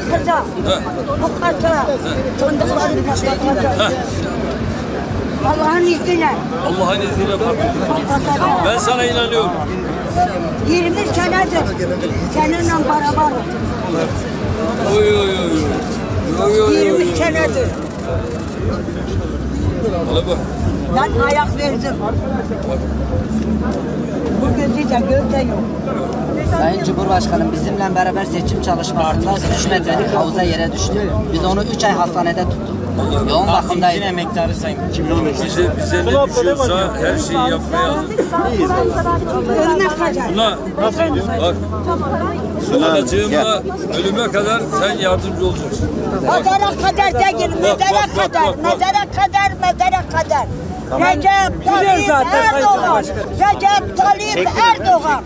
yakacağım. Bu karta fındıkları patlatacağım. Allah'ın izniyle. Allah'ın izniyle patlatacağım. Ben sana inanıyorum. 20 senedir seninle beraber. Oy oy oy. oy. Oy oy oy. 20 senedir. Bana bak. Ben ayak verdim. Bu gözü de göz de yok. Sayın Cumhurbaşkanım bizimle beraber seçim çalışmasında 3 metrelik havuza yere düştü. Biz onu 3 ay hastanede tuttuk. Yoğun bakımdaydı. emektarı sayın 2015. Bize, bize ne düşüyorsa her şeyi yapmaya hazır. Buna bak. Anacığımla ölüme kadar sen yardımcı olacaksın. Mezara kadar değil, mezara kadar, mezara kadar, mezara kadar. Recep Tayyip Erdoğan, Recep Tayyip Erdoğan.